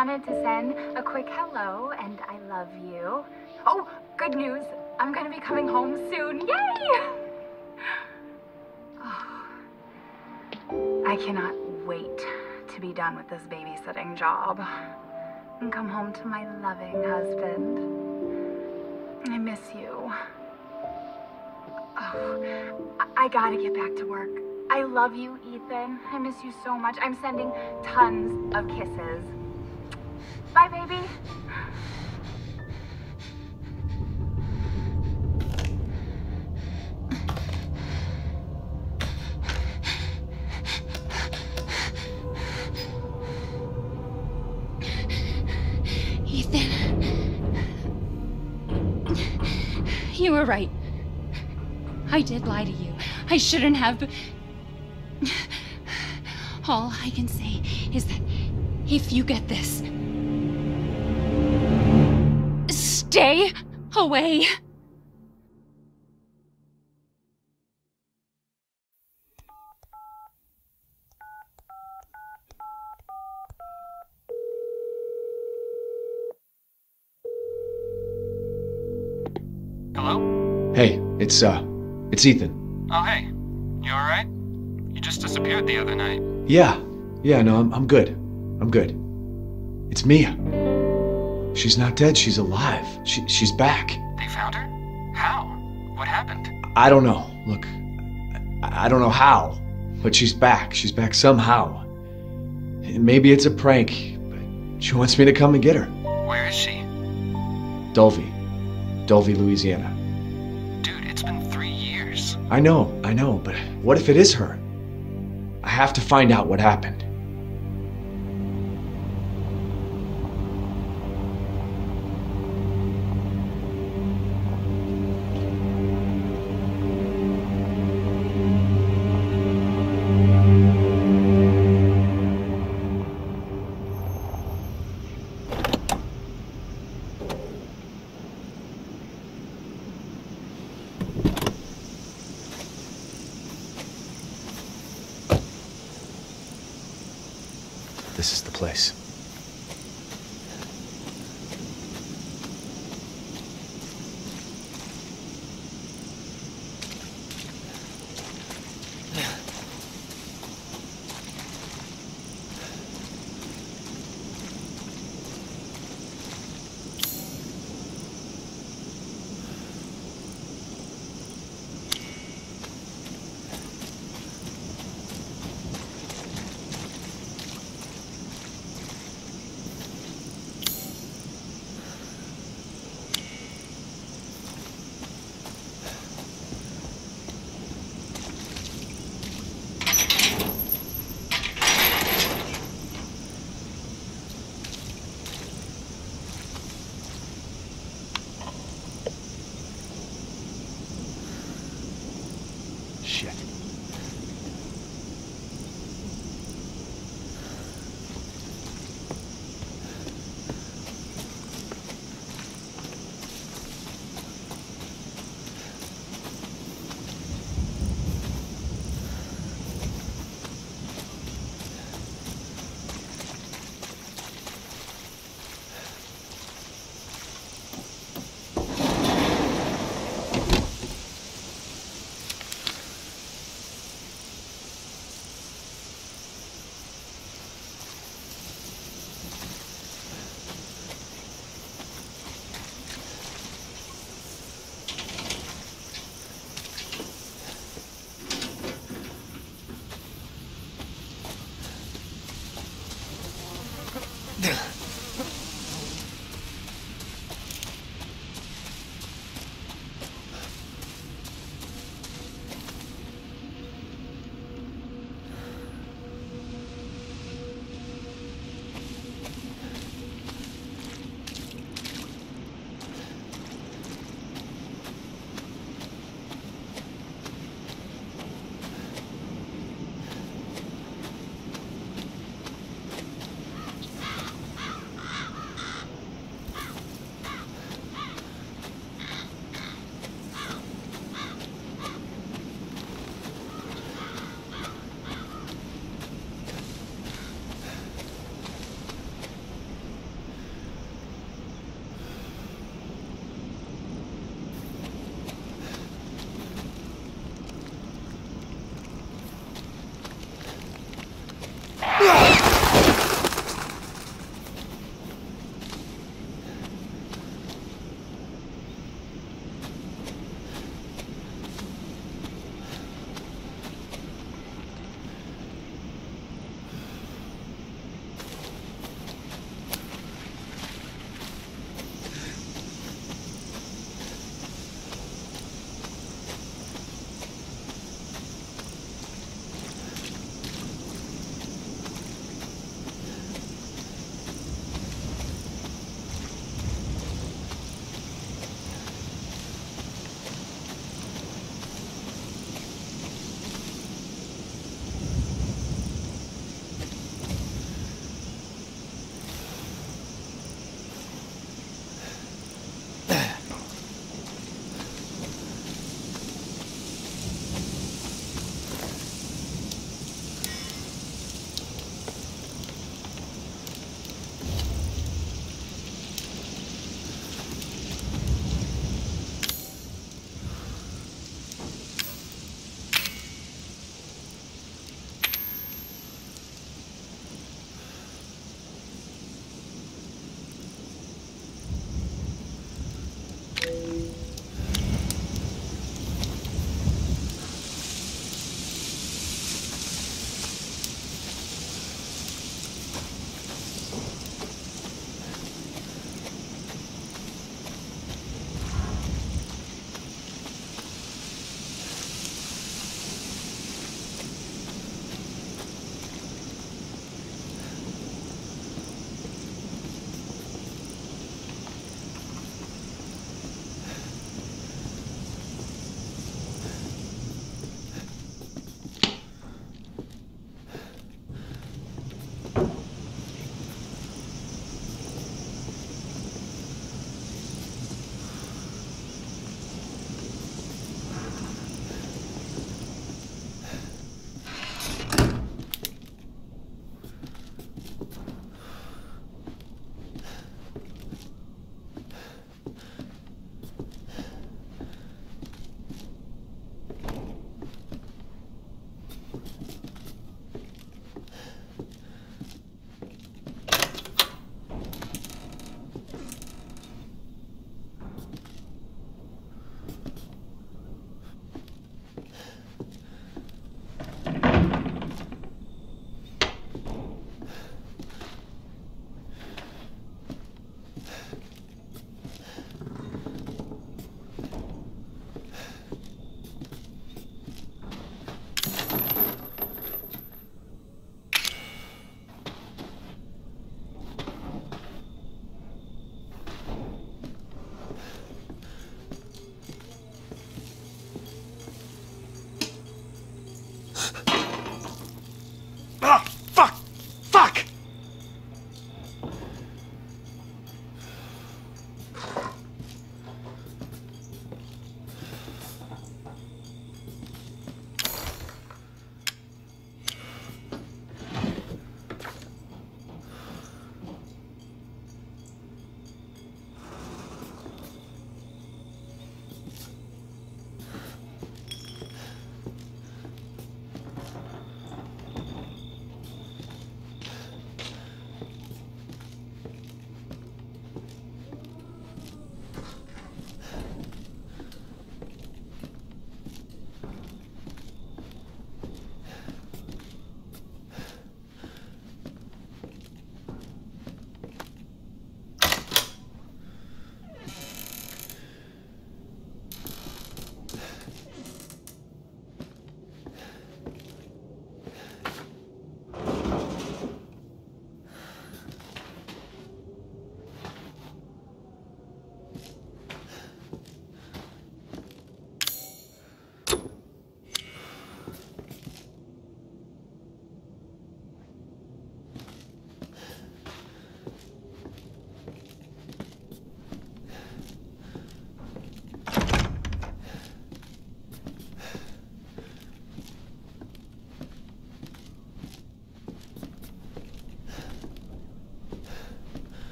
wanted to send a quick hello and I love you. Oh, good news. I'm gonna be coming home soon. Yay! Oh, I cannot wait to be done with this babysitting job and come home to my loving husband. I miss you. Oh, I, I gotta get back to work. I love you, Ethan. I miss you so much. I'm sending tons of kisses. Bye, baby. Ethan. You were right. I did lie to you. I shouldn't have. All I can say is that if you get this, stay away. Hello? Hey, it's uh, it's Ethan. Oh, hey. You alright? You just disappeared the other night. Yeah, yeah, no, I'm I'm good. I'm good. It's Mia. She's not dead. She's alive. She she's back. They found her? How? What happened? I don't know. Look, I, I don't know how, but she's back. She's back somehow. Maybe it's a prank, but she wants me to come and get her. Where is she? Dulvey, Dulvey, Louisiana. Dude, it's been three years. I know, I know, but what if it is her? I have to find out what happened. This is the place.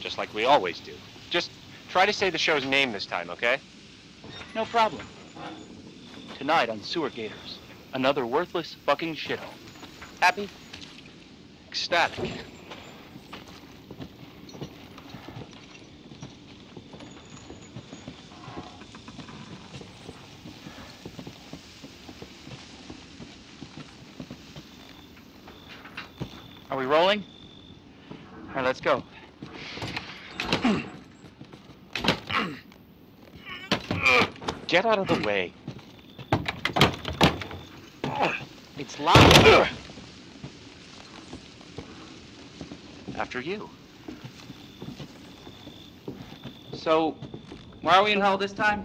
Just like we always do. Just try to say the show's name this time, okay? No problem. Tonight on Sewer Gators, another worthless fucking shithole. Happy? Ecstatic. Are we rolling? All right, let's go. Get out of the way. It's locked. After you. So, why are we in hell this time?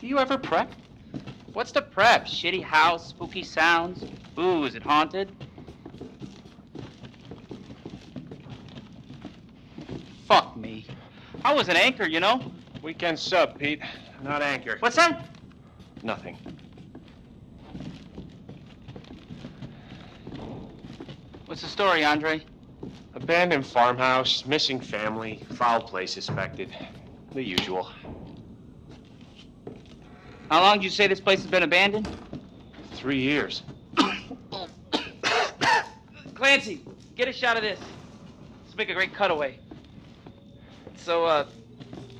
Do you ever prep? What's the prep? Shitty house, spooky sounds? Ooh, is it haunted? Fuck me. I was an anchor, you know? Weekend sub, Pete. Not anchor. What's that? Nothing. What's the story, Andre? Abandoned farmhouse, missing family, foul play suspected. The usual. How long did you say this place has been abandoned? Three years. Clancy, get a shot of this. Let's make a great cutaway. So, uh,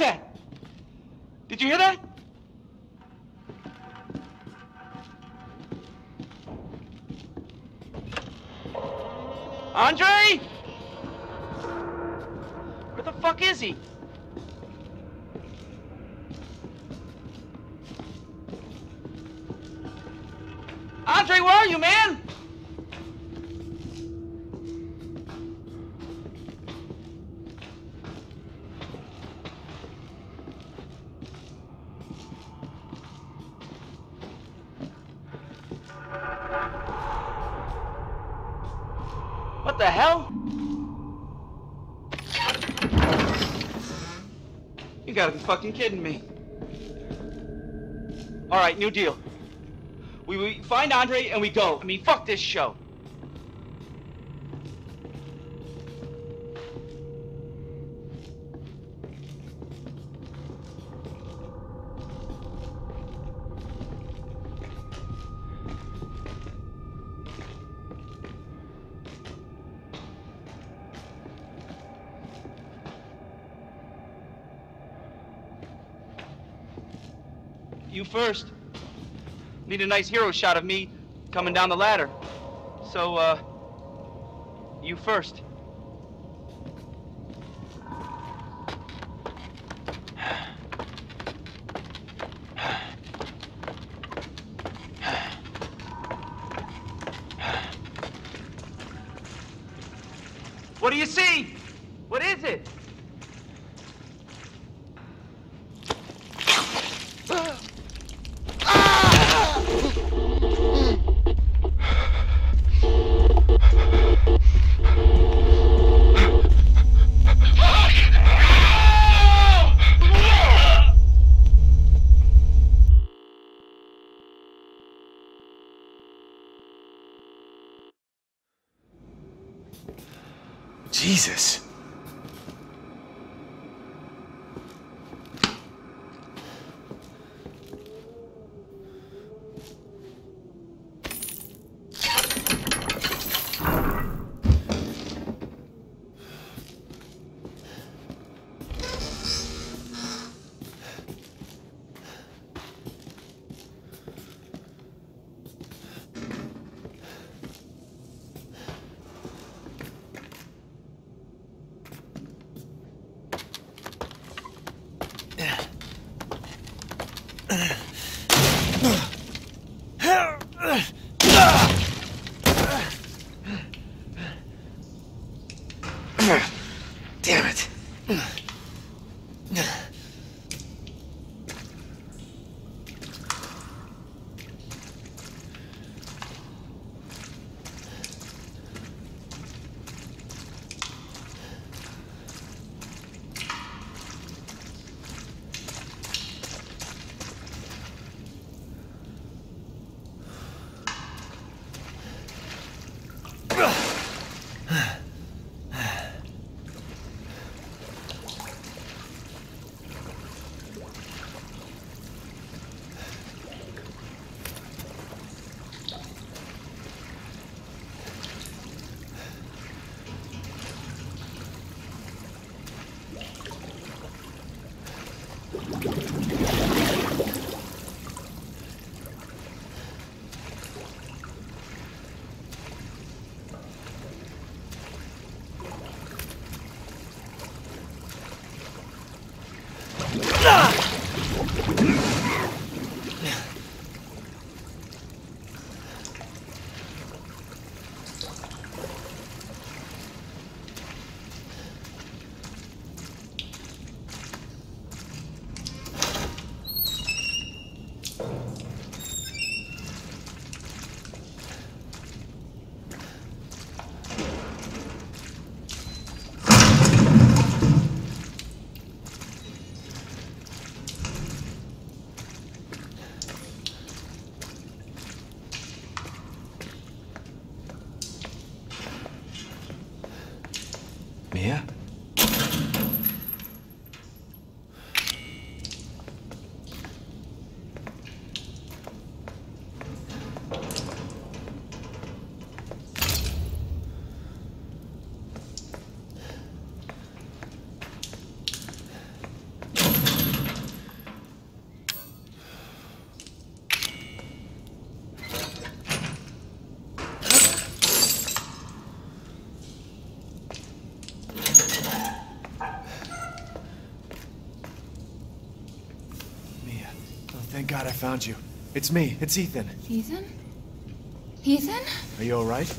Did you hear that? Andre? Where the fuck is he? Andre, where are you, man? Fucking kidding me. All right, new deal. We, we find Andre and we go. I mean, fuck this show. First. Need a nice hero shot of me coming down the ladder. So, uh, you first. God I found you. It's me. It's Ethan. Ethan? Ethan? Are you alright?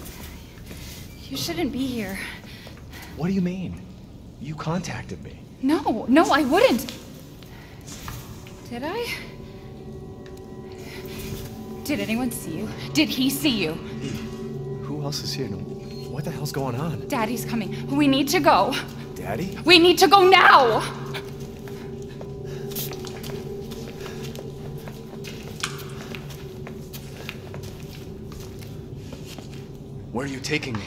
You shouldn't be here. What do you mean? You contacted me. No, no, I wouldn't. Did I? Did anyone see you? Did he see you? Who else is here? What the hell's going on? Daddy's coming. We need to go. Daddy? We need to go now! Where are you taking me?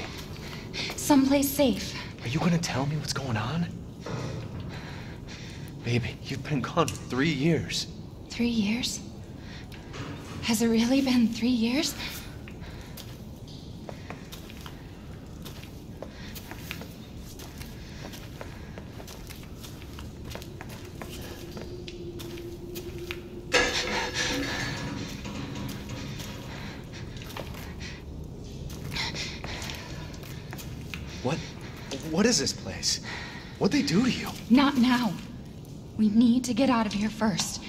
Someplace safe. Are you gonna tell me what's going on? Baby, you've been gone for three years. Three years? Has it really been three years? What? What is this place? What'd they do to you? Not now. We need to get out of here first.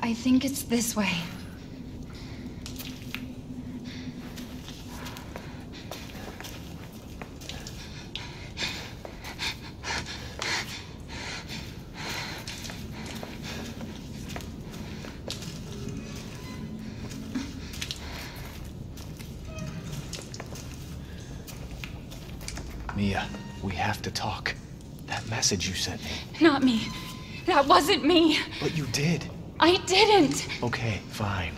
I think it's this way. Message you sent me. Not me. That wasn't me. But you did. I didn't. Okay, fine.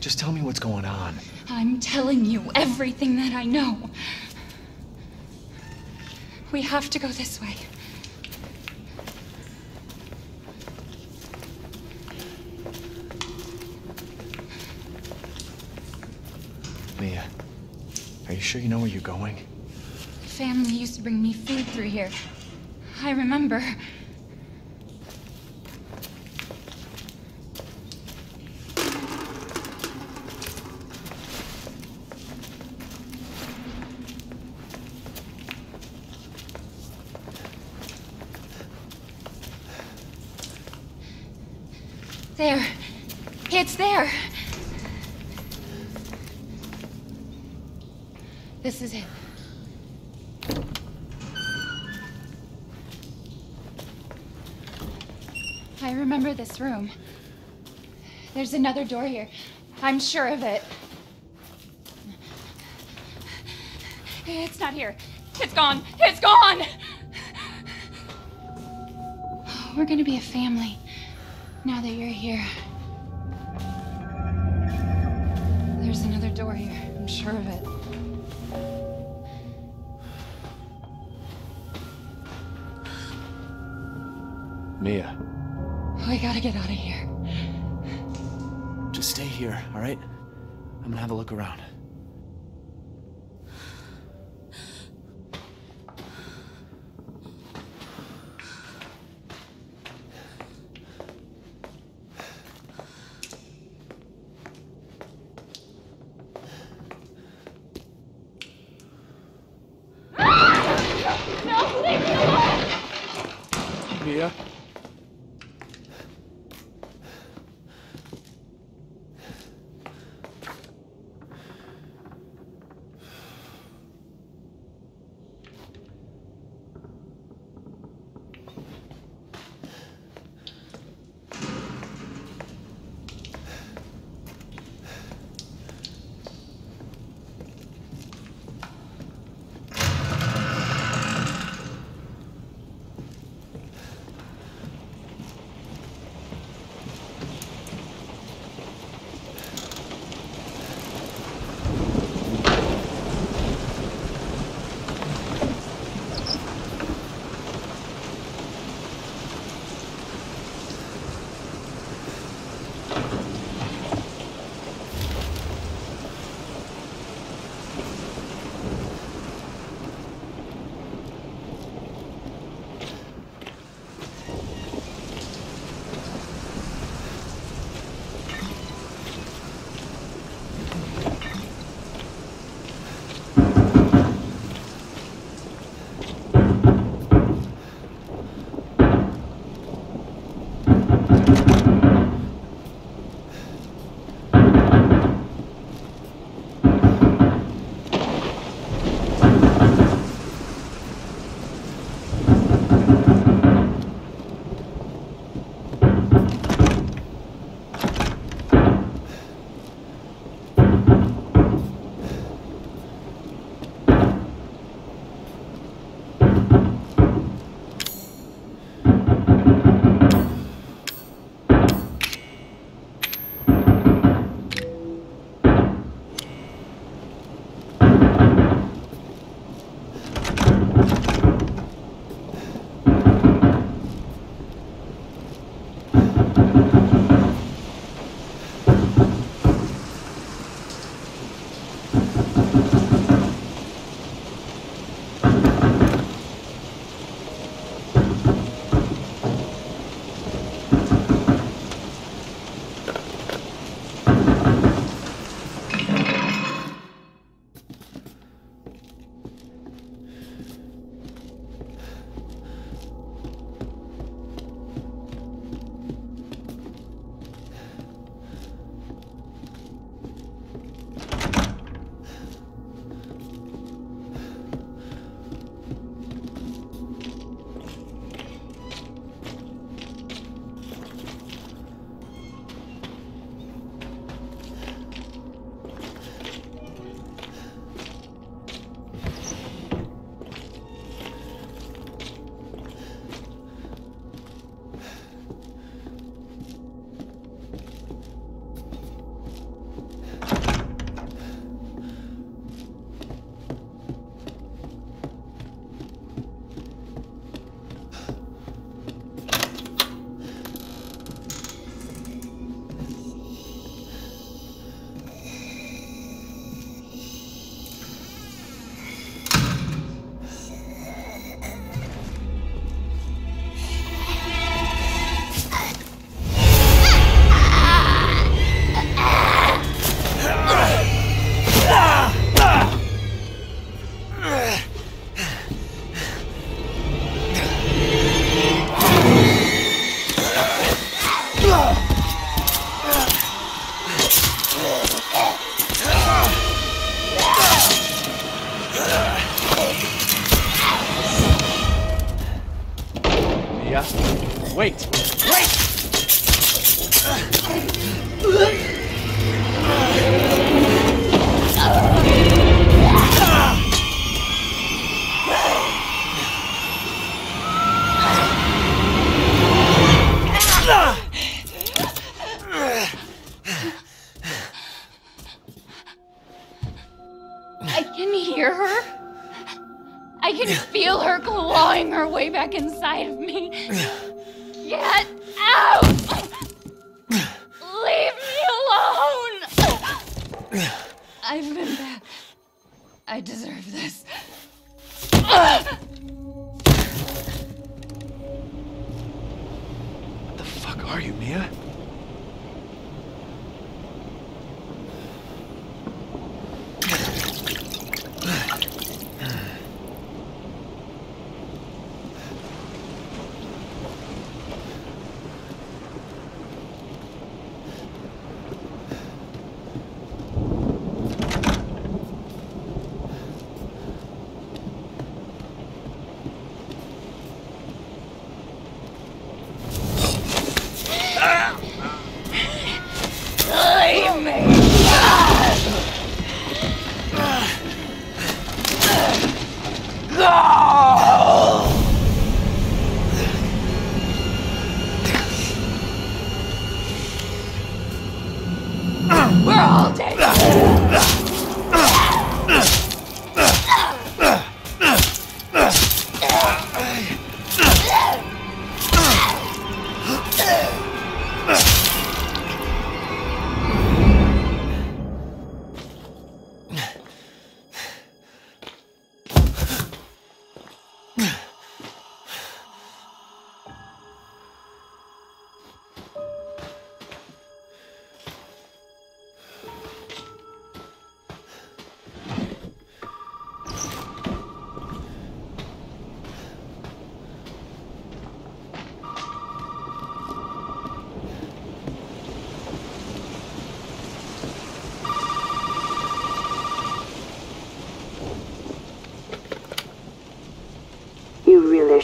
Just tell me what's going on. I'm telling you everything that I know. We have to go this way. Mia, are you sure you know where you're going? Family used to bring me food through here. I remember. There. It's there. This is it. I remember this room. There's another door here. I'm sure of it. It's not here. It's gone. It's gone. We're gonna be a family now that you're here. Get out of here. just stay here, all right? I'm gonna have a look around. Mia?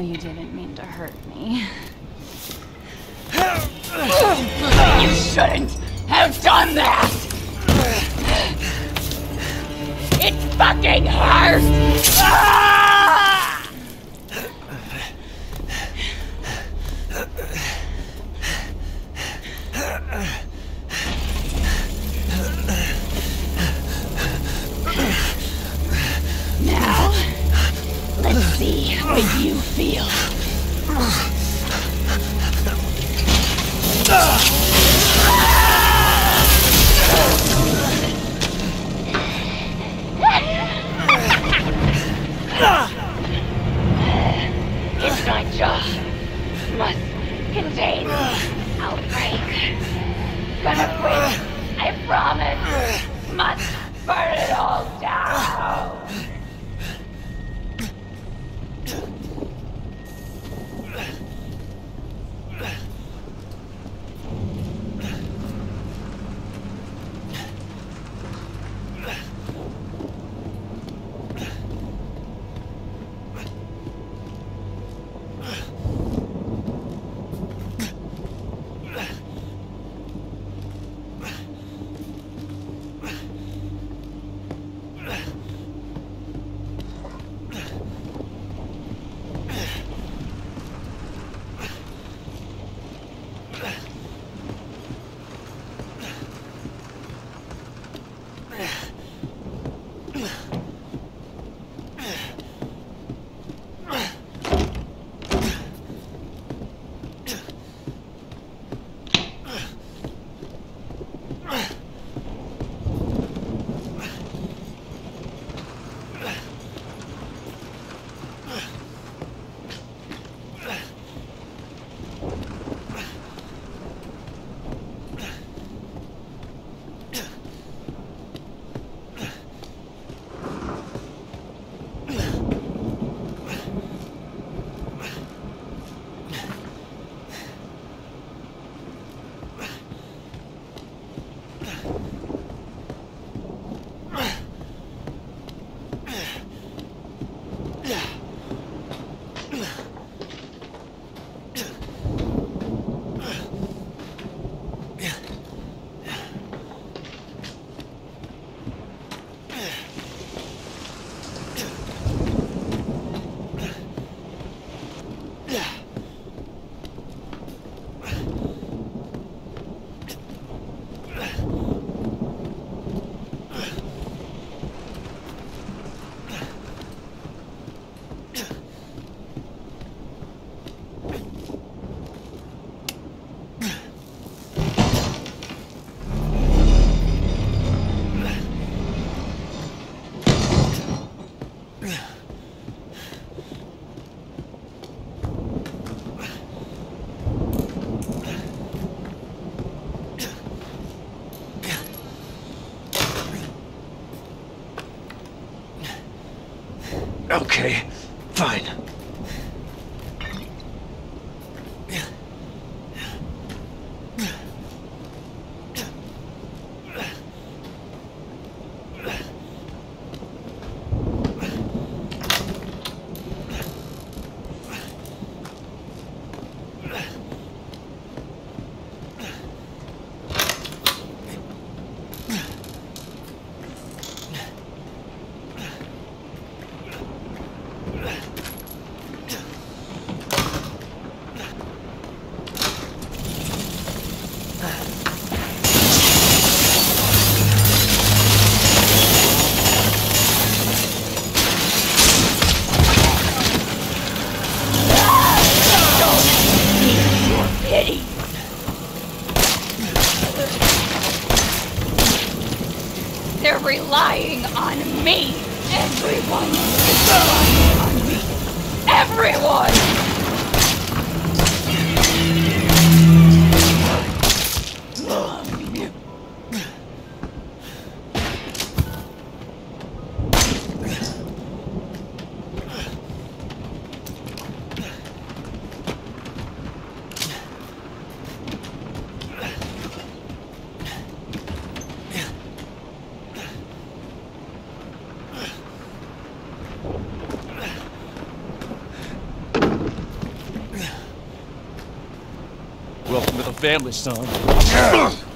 You didn't mean to hurt me. You shouldn't have done that! It fucking hurts! My job. Must contain outbreak. Gonna quit. I promise. Must burn it all down. Okay, fine. Family, son.